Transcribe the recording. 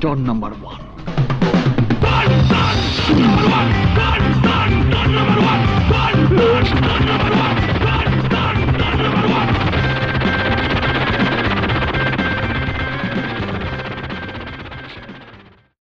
Don number one